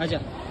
अच्छा